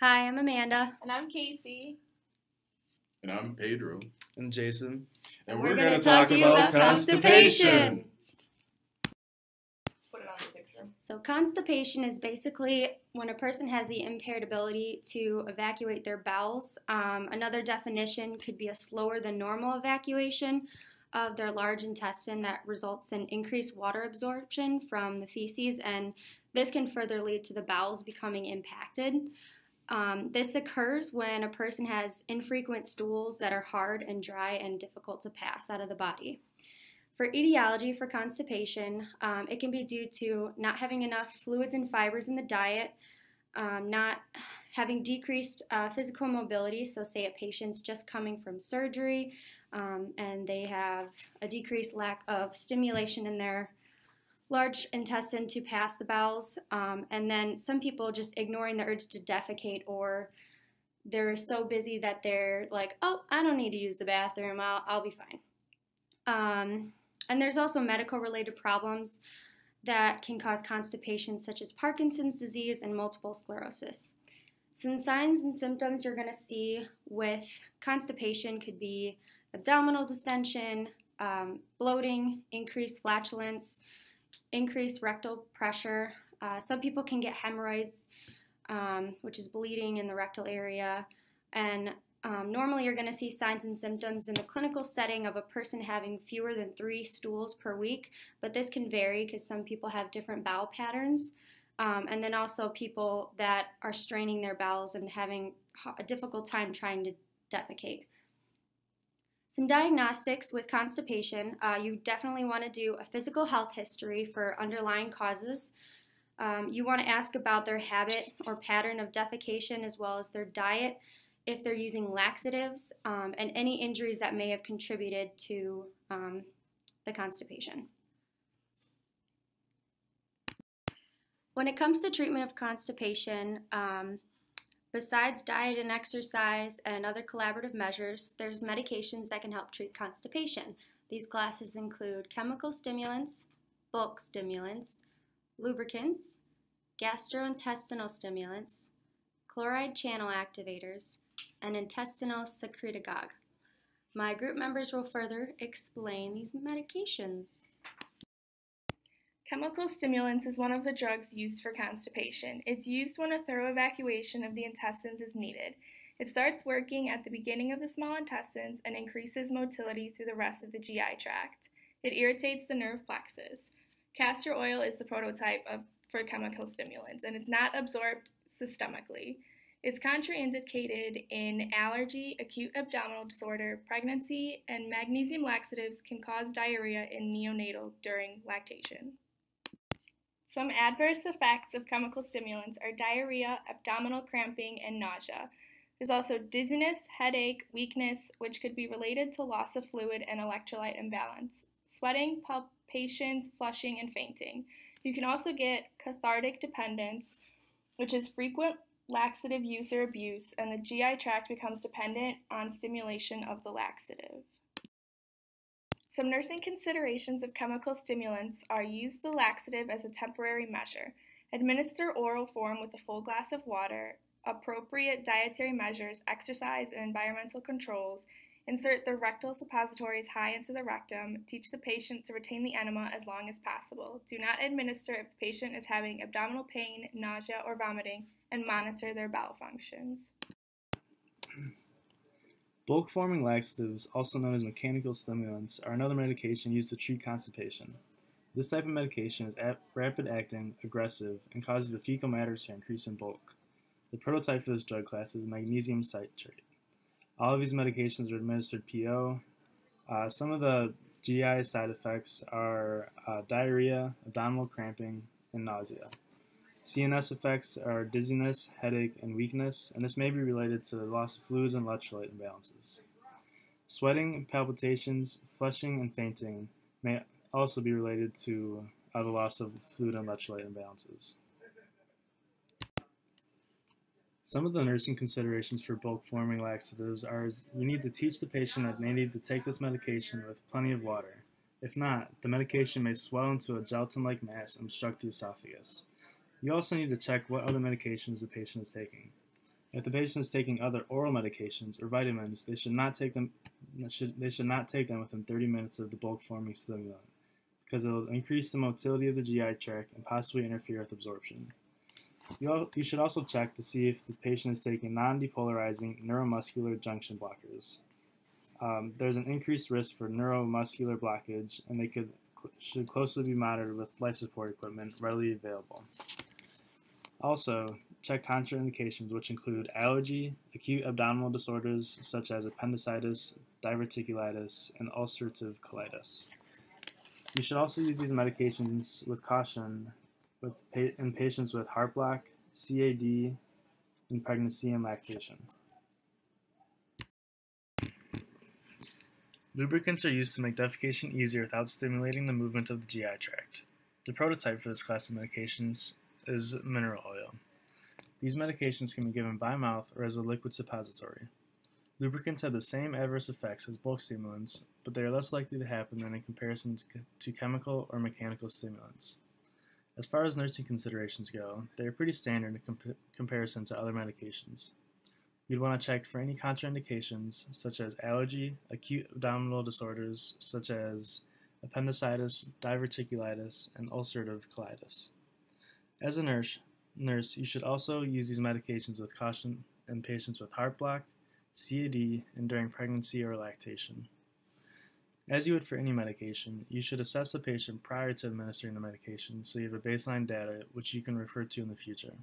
Hi, I'm Amanda. And I'm Casey. And I'm Pedro. And Jason. And, we're we're, gonna talk talk to about about constipation. constipation. Let's put it on the picture. So, constipation is basically when a person has the impaired ability to evacuate their bowels. Um, another definition could be a slower than normal evacuation of their large intestine that results in increased water absorption from the feces, and this can further lead to the bowels becoming impacted. Um, this occurs when a person has infrequent stools that are hard and dry and difficult to pass out of the body. For etiology for constipation, um, it can be due to not having enough fluids and fibers in the diet, um, not having decreased uh, physical mobility. So, say a patient's just coming from surgery um, and they have a decreased lack of stimulation in their large intestine to pass the bowels, um, and then some people just ignoring the urge to defecate or they're so busy that they're like, oh, I don't need to use the bathroom, I'll, I'll be fine. Um, and there's also medical related problems that can cause constipation, such as Parkinson's disease and multiple sclerosis. Some signs and symptoms you're going to see with constipation could be abdominal distension, um, bloating, increased flatulence, increased rectal pressure. Uh, some people can get hemorrhoids, um, which is bleeding in the rectal area. And um, normally, you're going to see signs and symptoms in the clinical setting of a person having fewer than three stools per week, but this can vary because some people have different bowel patterns. Um, and then also people that are straining their bowels and having a difficult time trying to defecate. Some diagnostics with constipation uh, you definitely want to do a physical health history for underlying causes. Um, you want to ask about their habit or pattern of defecation as well as their diet, if they're using laxatives, um, and any injuries that may have contributed to um, the constipation. When it comes to treatment of constipation, um, Besides diet and exercise and other collaborative measures, there's medications that can help treat constipation. These classes include chemical stimulants, bulk stimulants, lubricants, gastrointestinal stimulants, chloride channel activators, and intestinal secretagogue. My group members will further explain these medications. Chemical stimulants is one of the drugs used for constipation. It's used when a thorough evacuation of the intestines is needed. It starts working at the beginning of the small intestines and increases motility through the rest of the GI tract. It irritates the nerve plexus. Castor oil is the prototype of, for chemical stimulants, and it's not absorbed systemically. It's contraindicated in allergy, acute abdominal disorder, pregnancy, and magnesium laxatives can cause diarrhea in neonatal during lactation. Some adverse effects of chemical stimulants are diarrhea, abdominal cramping, and nausea. There's also dizziness, headache, weakness, which could be related to loss of fluid and electrolyte imbalance, sweating, palpitations, flushing, and fainting. You can also get cathartic dependence, which is frequent laxative use or abuse, and the GI tract becomes dependent on stimulation of the laxative. Some nursing considerations of chemical stimulants are use the laxative as a temporary measure, administer oral form with a full glass of water, appropriate dietary measures, exercise, and environmental controls, insert the rectal suppositories high into the rectum, teach the patient to retain the enema as long as possible, do not administer if the patient is having abdominal pain, nausea, or vomiting, and monitor their bowel functions. Bulk forming laxatives, also known as mechanical stimulants, are another medication used to treat constipation. This type of medication is rapid acting, aggressive, and causes the fecal matter to increase in bulk. The prototype for this drug class is magnesium citrate. All of these medications are administered PO. Uh, some of the GI side effects are uh, diarrhea, abdominal cramping, and nausea. CNS effects are dizziness, headache, and weakness, and this may be related to the loss of fluids and electrolyte imbalances. Sweating, palpitations, flushing, and fainting may also be related to uh, the loss of fluid and electrolyte imbalances. Some of the nursing considerations for bulk forming laxatives are you need to teach the patient that they need to take this medication with plenty of water. If not, the medication may swell into a gelatin like mass and obstruct the esophagus. You also need to check what other medications the patient is taking. If the patient is taking other oral medications or vitamins, they should not take them. Should, they should not take them within 30 minutes of the bulk forming stimulant, because it will increase the motility of the GI tract and possibly interfere with absorption. You, you should also check to see if the patient is taking non-depolarizing neuromuscular junction blockers. Um, there's an increased risk for neuromuscular blockage, and they could should closely be monitored with life support equipment readily available. Also, check contraindications, which include allergy, acute abdominal disorders such as appendicitis, diverticulitis, and ulcerative colitis. You should also use these medications with caution with pa- in patients with heart block, CAD, and pregnancy and lactation. Lubricants are used to make defecation easier without stimulating the movement of the GI tract. The prototype for this class of medications is mineral oil. These medications can be given by mouth or as a liquid suppository. Lubricants have the same adverse effects as bulk stimulants, but they are less likely to happen than in comparison to chemical or mechanical stimulants. As far as nursing considerations go, they are pretty standard in comp- comparison to other medications. You'd want to check for any contraindications, such as allergy, acute abdominal disorders, such as appendicitis, diverticulitis, and ulcerative colitis. As a nurse, nurse, you should also use these medications with caution in patients with heart block, CAD, and during pregnancy or lactation. As you would for any medication, you should assess the patient prior to administering the medication so you have a baseline data which you can refer to in the future.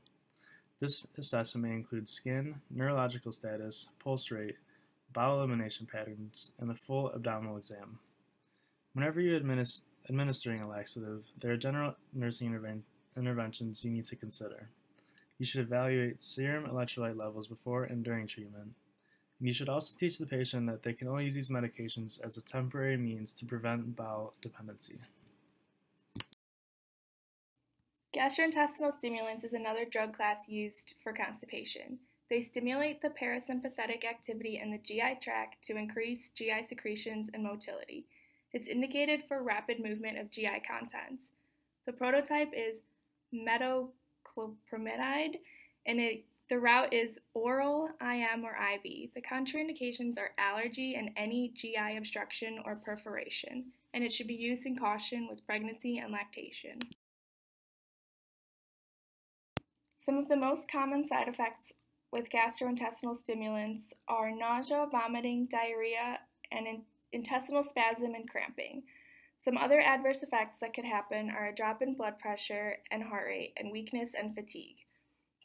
This assessment may include skin, neurological status, pulse rate, bowel elimination patterns, and the full abdominal exam. Whenever you're administ- administering a laxative, there are general nursing interven- interventions you need to consider. You should evaluate serum electrolyte levels before and during treatment. And you should also teach the patient that they can only use these medications as a temporary means to prevent bowel dependency. Gastrointestinal stimulants is another drug class used for constipation. They stimulate the parasympathetic activity in the GI tract to increase GI secretions and motility. It's indicated for rapid movement of GI contents. The prototype is metoclopramide, and it, the route is oral, IM, or IV. The contraindications are allergy and any GI obstruction or perforation, and it should be used in caution with pregnancy and lactation. Some of the most common side effects with gastrointestinal stimulants are nausea, vomiting, diarrhea, and in- intestinal spasm and cramping. Some other adverse effects that could happen are a drop in blood pressure and heart rate, and weakness and fatigue.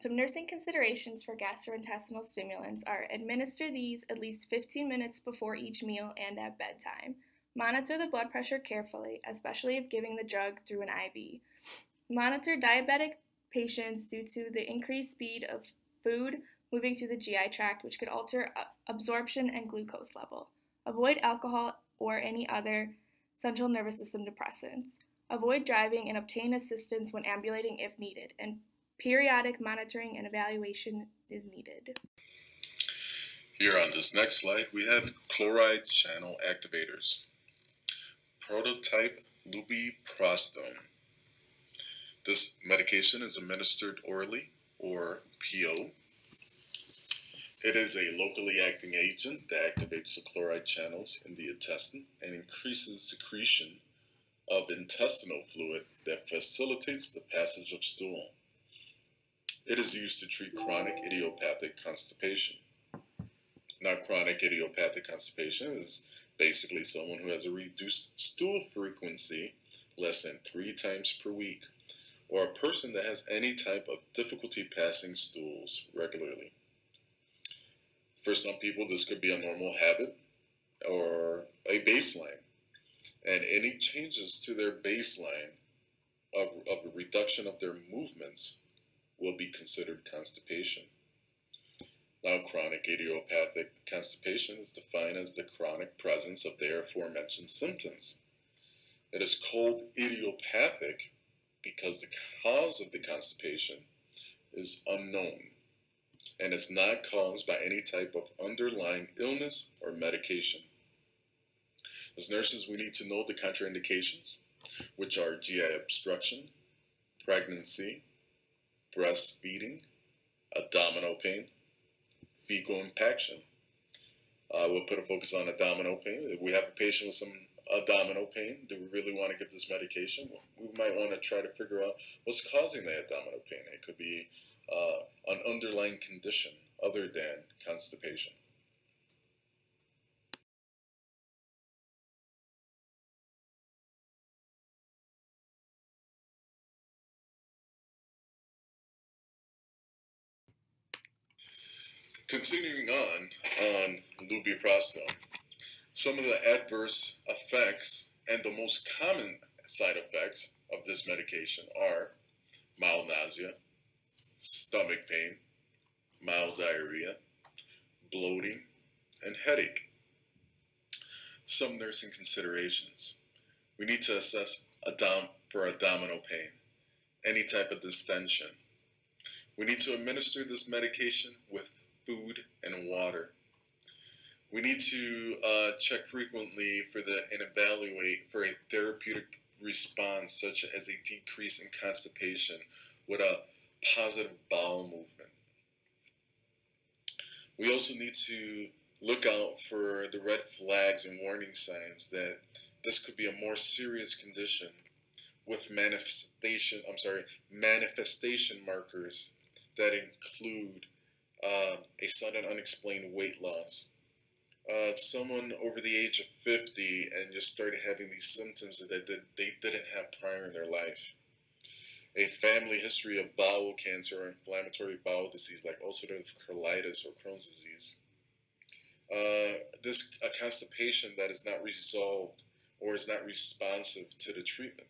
Some nursing considerations for gastrointestinal stimulants are administer these at least 15 minutes before each meal and at bedtime. Monitor the blood pressure carefully, especially if giving the drug through an IV. Monitor diabetic patients due to the increased speed of food moving through the GI tract, which could alter absorption and glucose level. Avoid alcohol or any other central nervous system depressants. Avoid driving and obtain assistance when ambulating if needed, and periodic monitoring and evaluation is needed. Here on this next slide, we have chloride channel activators. Prototype lubiprostone. This medication is administered orally or PO. It is a locally acting agent that activates the chloride channels in the intestine and increases secretion of intestinal fluid that facilitates the passage of stool. It is used to treat chronic idiopathic constipation. Now, chronic idiopathic constipation is basically someone who has a reduced stool frequency less than three times per week, or a person that has any type of difficulty passing stools regularly. For some people, this could be a normal habit or a baseline, and any changes to their baseline of, of a reduction of their movements will be considered constipation. Now, chronic idiopathic constipation is defined as the chronic presence of the aforementioned symptoms. It is called idiopathic because the cause of the constipation is unknown and is not caused by any type of underlying illness or medication. As nurses, we need to know the contraindications, which are GI obstruction, pregnancy, breastfeeding, abdominal pain, fecal impaction. Uh, we'll put a focus on abdominal pain. If we have a patient with some abdominal pain, do we really want to give this medication? We might want to try to figure out what's causing the abdominal pain. It could be uh, an underlying condition other than constipation. Continuing on on lubiprostone, some of the adverse effects and the most common side effects of this medication are mild nausea, stomach pain, mild diarrhea, bloating, and headache. Some nursing considerations. We need to assess for abdominal pain, any type of distension. We need to administer this medication with food. We need to uh, check frequently for the and evaluate for a therapeutic response such as a decrease in constipation with a positive bowel movement. We also need to look out for the red flags and warning signs that this could be a more serious condition with manifestation, I'm sorry, manifestation markers that include uh, a sudden unexplained weight loss. Uh, someone over the age of 50 and just started having these symptoms that they, didn't have prior in their life. A family history of bowel cancer or inflammatory bowel disease like ulcerative colitis or Crohn's disease. Uh, this a constipation that is not resolved or is not responsive to the treatment,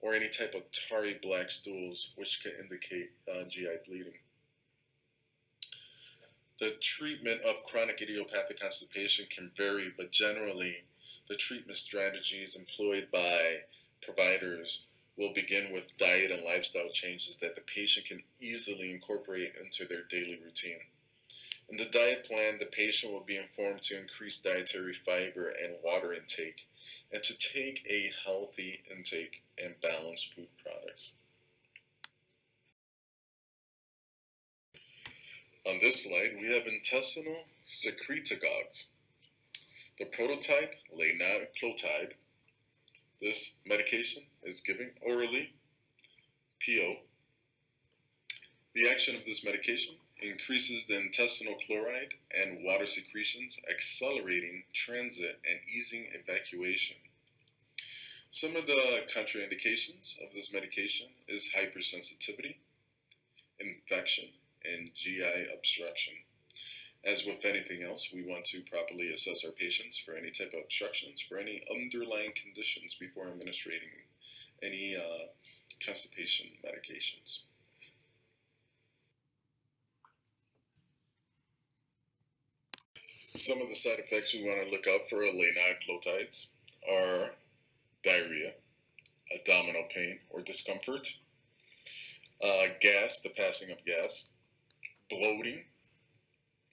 or any type of tarry black stools, which can indicate uh, GI bleeding. The treatment of chronic idiopathic constipation can vary, but generally, the treatment strategies employed by providers will begin with diet and lifestyle changes that the patient can easily incorporate into their daily routine. In the diet plan, the patient will be informed to increase dietary fiber and water intake and to take a healthy intake and balanced food products. On this slide, we have intestinal secretagogues. The prototype, linaclotide. This medication is given orally, PO. The action of this medication increases the intestinal chloride and water secretions, accelerating transit and easing evacuation. Some of the contraindications of this medication is hypersensitivity, infection, and GI obstruction. As with anything else, we want to properly assess our patients for any type of obstructions, for any underlying conditions before administering any uh, constipation medications. Some of the side effects we want to look out for linaclotides are diarrhea, abdominal pain or discomfort, uh, gas, the passing of gas, bloating,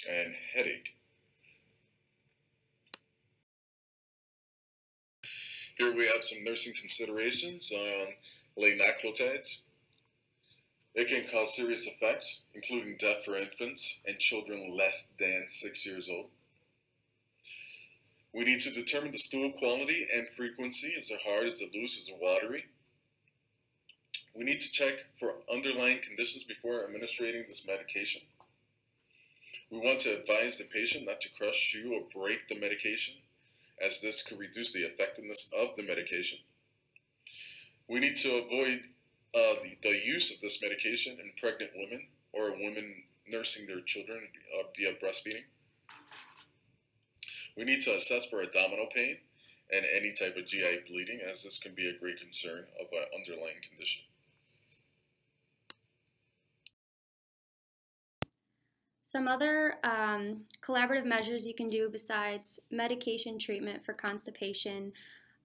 and headache. Here we have some nursing considerations on linaclotides. It can cause serious effects, including death for infants and children less than six years old. We need to determine the stool quality and frequency. Is it hard? Is it loose? Is it watery? We need to check for underlying conditions before administering this medication. We want to advise the patient not to crush, chew, or break the medication, as this could reduce the effectiveness of the medication. We need to avoid uh, the, the use of this medication in pregnant women or women nursing their children uh, via breastfeeding. We need to assess for abdominal pain and any type of GI bleeding, as this can be a great concern of an underlying condition. Some other um, collaborative measures you can do besides medication treatment for constipation.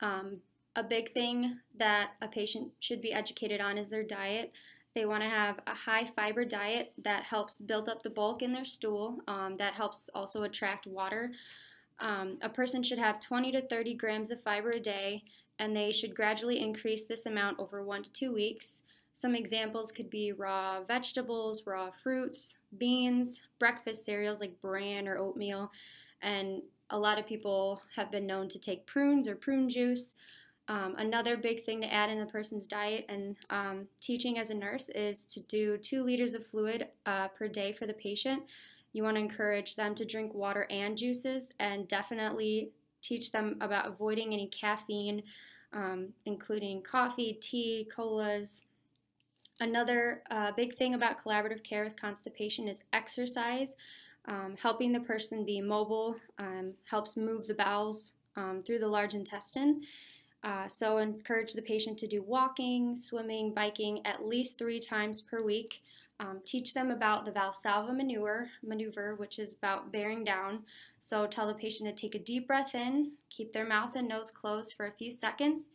Um, a big thing that a patient should be educated on is their diet. They want to have a high fiber diet that helps build up the bulk in their stool, um, that helps also attract water. Um, a person should have 20 to 30 grams of fiber a day, and they should gradually increase this amount over one to two weeks. Some examples could be raw vegetables, raw fruits, beans, breakfast cereals like bran or oatmeal, and a lot of people have been known to take prunes or prune juice. Um, another big thing to add in a person's diet and um, teaching as a nurse is to do two liters of fluid uh, per day for the patient. You want to encourage them to drink water and juices and definitely teach them about avoiding any caffeine, um, including coffee, tea, colas. Another uh, big thing about collaborative care with constipation is exercise. Um, helping the person be mobile um, helps move the bowels um, through the large intestine. Uh, so encourage the patient to do walking, swimming, biking at least three times per week. Um, teach them about the Valsalva maneuver, maneuver, which is about bearing down. So tell the patient to take a deep breath in, keep their mouth and nose closed for a few seconds,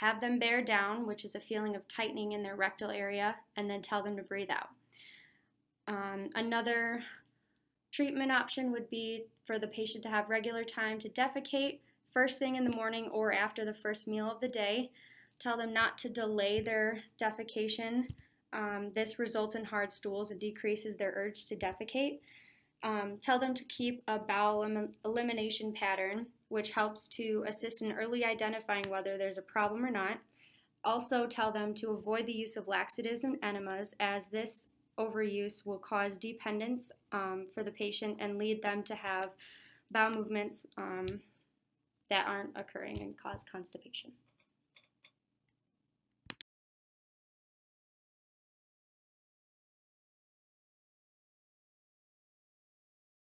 have them bear down, which is a feeling of tightening in their rectal area, and then tell them to breathe out. Um, another treatment option would be for the patient to have regular time to defecate first thing in the morning or after the first meal of the day. Tell them not to delay their defecation. Um, this results in hard stools and decreases their urge to defecate. Um, tell them to keep a bowel elim elimination pattern, which helps to assist in early identifying whether there's a problem or not. Also, tell them to avoid the use of laxatives and enemas, as this overuse will cause dependence um, for the patient and lead them to have bowel movements um, that aren't occurring and cause constipation.